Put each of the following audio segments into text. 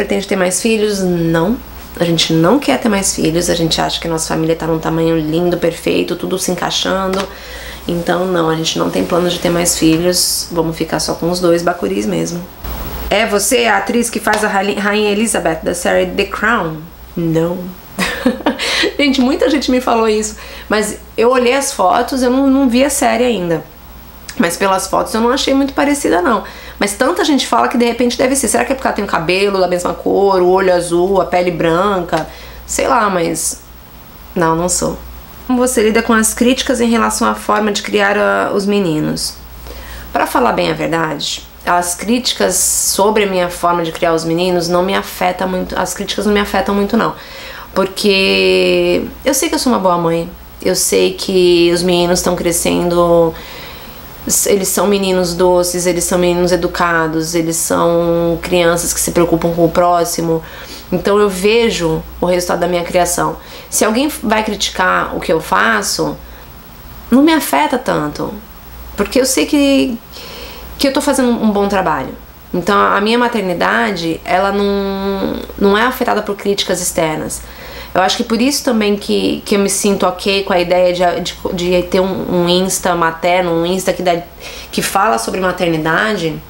pretende ter mais filhos? Não. A gente não quer ter mais filhos, a gente acha que a nossa família tá num tamanho lindo, perfeito, tudo se encaixando. Então, não, a gente não tem planos de ter mais filhos, vamos ficar só com os dois bacuris mesmo. É você a atriz que faz a Rainha Elizabeth da série The Crown? Não. gente, muita gente me falou isso, mas eu olhei as fotos, eu não, não vi a série ainda. Mas pelas fotos eu não achei muito parecida, não. Mas tanta gente fala que de repente deve ser. Será que é porque ela tem o cabelo da mesma cor, o olho azul, a pele branca? Sei lá, mas. Não, não sou. Como você lida com as críticas em relação à forma de criar uh, os meninos? Para falar bem a verdade, as críticas sobre a minha forma de criar os meninos não me afetam muito. As críticas não me afetam muito, não. Porque eu sei que eu sou uma boa mãe. Eu sei que os meninos estão crescendo eles são meninos doces, eles são meninos educados, eles são crianças que se preocupam com o próximo. Então eu vejo o resultado da minha criação. Se alguém vai criticar o que eu faço, não me afeta tanto, porque eu sei que que eu tô fazendo um bom trabalho. Então a minha maternidade, ela não, não é afetada por críticas externas. Eu acho que por isso também que, que eu me sinto ok com a ideia de, de, de ter um, um, Insta materno, um Insta que, dá, que fala sobre maternidade.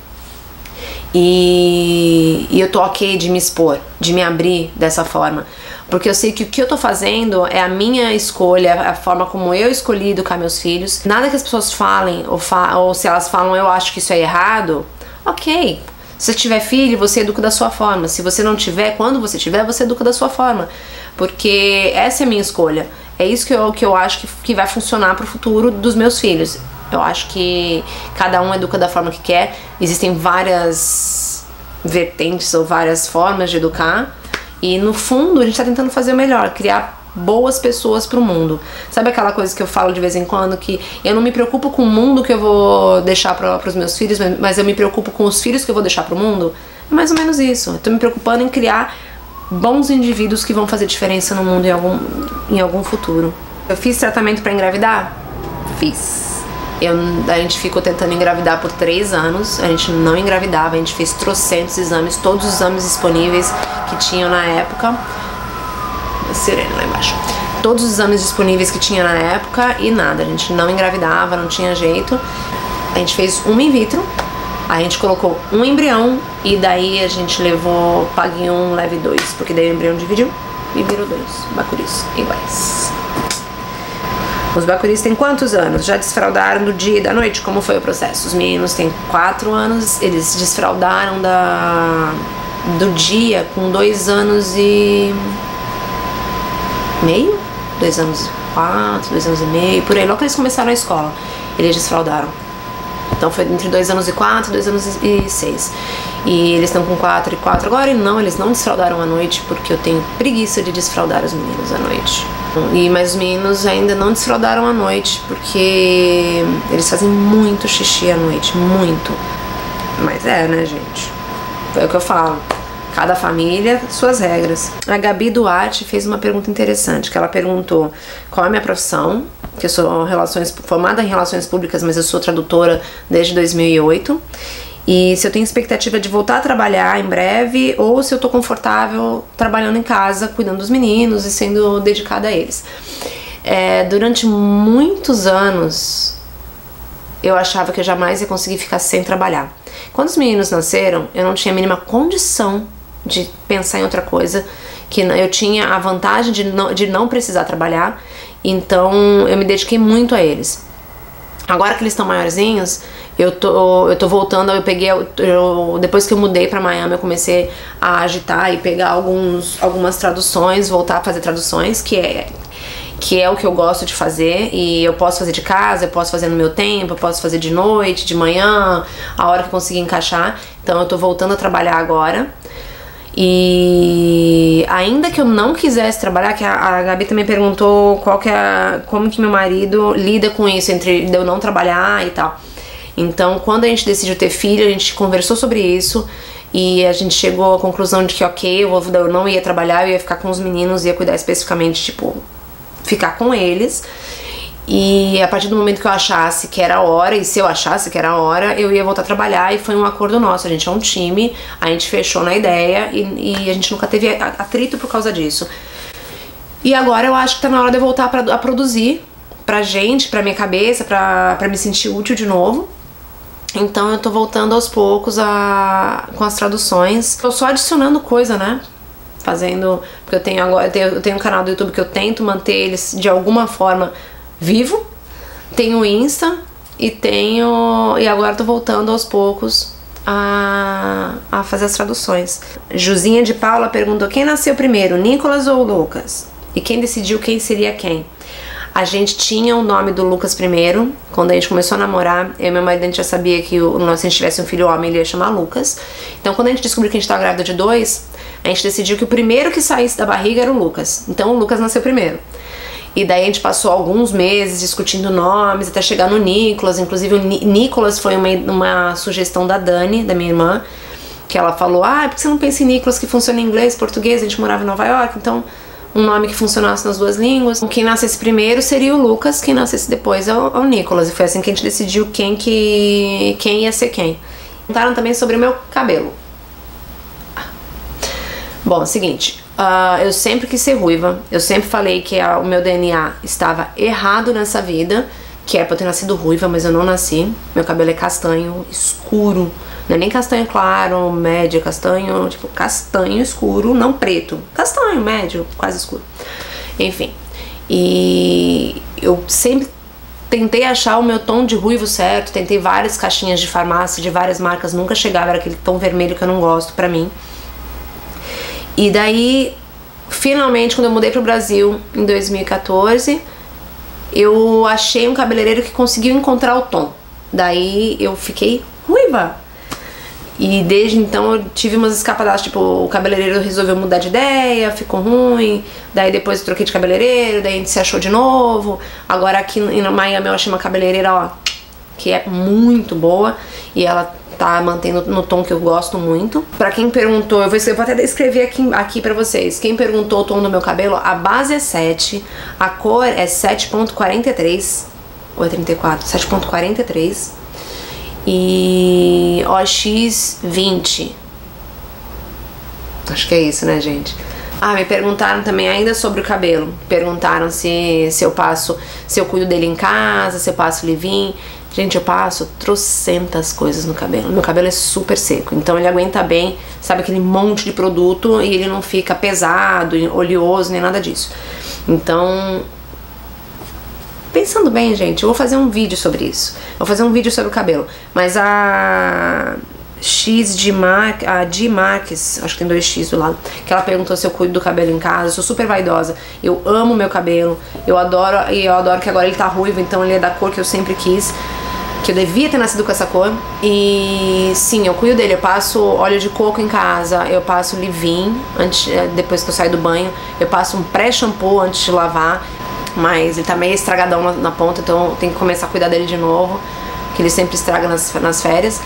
E, e eu tô ok de me expor, de me abrir dessa forma. Porque eu sei que o que eu tô fazendo é a minha escolha, a forma como eu escolhi educar meus filhos. Nada que as pessoas falem, ou, fa ou se elas falam eu acho que isso é errado, ok. Se você tiver filho, você educa da sua forma. Se você não tiver, quando você tiver, você educa da sua forma porque essa é a minha escolha. É isso que eu, que eu acho que, que vai funcionar para o futuro dos meus filhos. Eu acho que cada um educa da forma que quer. Existem várias vertentes ou várias formas de educar. E no fundo a gente está tentando fazer o melhor, criar boas pessoas para o mundo. Sabe aquela coisa que eu falo de vez em quando que eu não me preocupo com o mundo que eu vou deixar para os meus filhos, mas eu me preocupo com os filhos que eu vou deixar para o mundo? É mais ou menos isso. Eu tô me preocupando em criar bons indivíduos que vão fazer diferença no mundo em algum, em algum futuro. Eu fiz tratamento para engravidar? Fiz. Eu, a gente ficou tentando engravidar por três anos, a gente não engravidava, a gente fez trocentos exames, todos os exames disponíveis que tinham na época. Sirene lá embaixo. Todos os exames disponíveis que tinha na época e nada, a gente não engravidava, não tinha jeito. A gente fez uma in vitro, a gente colocou um embrião e daí a gente levou pague um, leve dois, porque daí o embrião dividiu e virou dois bacuris iguais. Os bacuris têm quantos anos? Já desfraldaram do dia e da noite? Como foi o processo? Os meninos têm quatro anos, eles desfraldaram da, do dia com dois anos e meio? Dois anos e quatro, dois anos e meio, por aí. Logo que eles começaram a escola, eles desfraldaram. Então foi entre dois anos e quatro, dois anos e seis. E eles estão com quatro e quatro agora. E não, eles não desfraldaram à noite porque eu tenho preguiça de desfraldar os meninos à noite. E mas os meninos ainda não desfraldaram à noite porque eles fazem muito xixi à noite, muito. Mas é, né, gente? Foi o que eu falo. Cada família, suas regras. A Gabi Duarte fez uma pergunta interessante, que ela perguntou qual é a minha profissão, que eu sou relações, formada em relações públicas, mas eu sou tradutora desde 2008. E se eu tenho expectativa de voltar a trabalhar em breve ou se eu tô confortável trabalhando em casa, cuidando dos meninos e sendo dedicada a eles. É, durante muitos anos eu achava que eu jamais ia conseguir ficar sem trabalhar. Quando os meninos nasceram, eu não tinha a mínima condição de pensar em outra coisa, que eu tinha a vantagem de não, de não precisar trabalhar, então eu me dediquei muito a eles. Agora que eles estão maiorzinhos, eu tô, eu tô voltando, eu peguei, eu, depois que eu mudei para Miami, eu comecei a agitar e pegar alguns, algumas traduções, voltar a fazer traduções, que é que é o que eu gosto de fazer e eu posso fazer de casa, eu posso fazer no meu tempo, eu posso fazer de noite, de manhã, a hora que eu conseguir encaixar. Então eu tô voltando a trabalhar agora. E ainda que eu não quisesse trabalhar, que a, a Gabi também perguntou qual que é, como que meu marido lida com isso, entre eu não trabalhar e tal. Então, quando a gente decidiu ter filho, a gente conversou sobre isso e a gente chegou à conclusão de que, ok, eu não ia trabalhar, eu ia ficar com os meninos, ia cuidar especificamente, tipo, ficar com eles. E a partir do momento que eu achasse que era a hora, e se eu achasse que era a hora, eu ia voltar a trabalhar e foi um acordo nosso. A gente é um time, a gente fechou na ideia e, e a gente nunca teve atrito por causa disso. E agora eu acho que tá na hora de eu voltar pra, a produzir pra gente, pra minha cabeça, pra, pra me sentir útil de novo. Então eu tô voltando aos poucos a, com as traduções. Eu só adicionando coisa, né? Fazendo. Porque eu tenho agora. Eu tenho, eu tenho um canal do YouTube que eu tento manter eles de alguma forma vivo. Tenho Insta e tenho. E agora tô voltando aos poucos a, a fazer as traduções. Juzinha de Paula perguntou: quem nasceu primeiro, Nicolas ou Lucas? E quem decidiu quem seria quem? A gente tinha o nome do Lucas primeiro, quando a gente começou a namorar, eu e meu marido a gente já sabia que o, se a gente tivesse um filho homem, ele ia chamar Lucas. Então, quando a gente descobriu que a gente estava grávida de dois, a gente decidiu que o primeiro que saísse da barriga era o Lucas. Então, o Lucas nasceu primeiro. E daí a gente passou alguns meses discutindo nomes até chegar no Nicolas. Inclusive, o Nicolas foi uma, uma sugestão da Dani, da minha irmã, que ela falou: Ah, por que você não pensa em Nicolas que funciona em inglês, português? A gente morava em Nova York, então um nome que funcionasse nas duas línguas. Quem nascesse primeiro seria o Lucas, quem nascesse depois é o, é o Nicolas. E foi assim que a gente decidiu quem que quem ia ser quem. Perguntaram também sobre o meu cabelo. Bom, seguinte, uh, eu sempre quis ser ruiva, eu sempre falei que a, o meu DNA estava errado nessa vida, que é pra eu ter nascido ruiva, mas eu não nasci. Meu cabelo é castanho, escuro, não é nem castanho claro, médio, é castanho, tipo, castanho escuro, não preto. Castanho, médio, quase escuro. Enfim. E eu sempre tentei achar o meu tom de ruivo certo, tentei várias caixinhas de farmácia de várias marcas, nunca chegava, era aquele tom vermelho que eu não gosto pra mim. E daí, finalmente, quando eu mudei pro Brasil em 2014, eu achei um cabeleireiro que conseguiu encontrar o tom. Daí eu fiquei ruiva. E desde então eu tive umas escapadadas, tipo, o cabeleireiro resolveu mudar de ideia, ficou ruim, daí depois eu troquei de cabeleireiro, daí a gente se achou de novo. Agora aqui em Miami eu achei uma cabeleireira, ó, que é muito boa e ela tá mantendo no tom que eu gosto muito. Para quem perguntou, eu vou, eu vou até escrever aqui, aqui para vocês. Quem perguntou o tom do meu cabelo, a base é 7, a cor é 7.43 ou é 34? 7.43 e OX20. Acho que é isso, né, gente? Ah, me perguntaram também ainda sobre o cabelo. Perguntaram se, se eu passo, se eu cuido dele em casa, se eu passo leave-in. Gente, eu passo trocentas coisas no cabelo. Meu cabelo é super seco, então ele aguenta bem, sabe, aquele monte de produto e ele não fica pesado, oleoso, nem nada disso. Então, Pensando bem, gente, eu vou fazer um vídeo sobre isso. Vou fazer um vídeo sobre o cabelo. Mas a X de Mar... a G Marques, acho que tem dois X do lado, que ela perguntou se eu cuido do cabelo em casa. Eu sou super vaidosa. Eu amo meu cabelo. Eu adoro e eu adoro que agora ele tá ruivo, então ele é da cor que eu sempre quis. Que eu devia ter nascido com essa cor. E sim, eu cuido dele. Eu passo óleo de coco em casa, eu passo leave-in antes, depois que eu saio do banho, eu passo um pré-shampoo antes de lavar mas ele tá meio estragadão na, na ponta, então tem que começar a cuidar dele de novo, que ele sempre estraga nas, nas férias.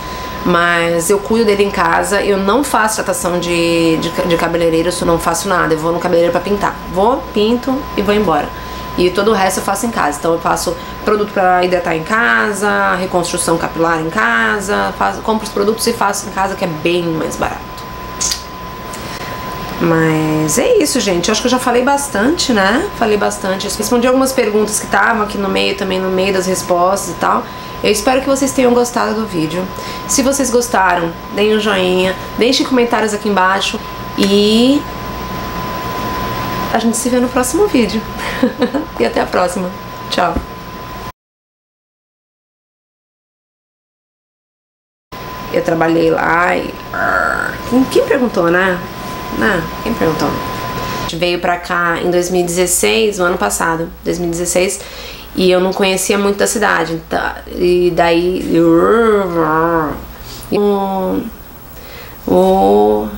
Mas eu cuido dele em casa, eu não faço tratação de, de, de cabeleireiro, eu não faço nada, eu vou no cabeleireiro para pintar. Vou, pinto e vou embora. E todo o resto eu faço em casa. Então eu faço produto para hidratar em casa, reconstrução capilar em casa, faço, compro os produtos e faço em casa que é bem mais barato. Mas é isso, gente. Eu acho que eu já falei bastante, né? Falei bastante. Respondi algumas perguntas que estavam aqui no meio, também no meio das respostas e tal. Eu espero que vocês tenham gostado do vídeo. Se vocês gostaram, deem um joinha, deixem comentários aqui embaixo e a gente se vê no próximo vídeo. e até a próxima. Tchau. Eu trabalhei lá e. Quem perguntou, né? Ah, quem perguntou? A gente veio pra cá em 2016, no ano passado, 2016, e eu não conhecia muito da cidade. Tá, e daí. O. O.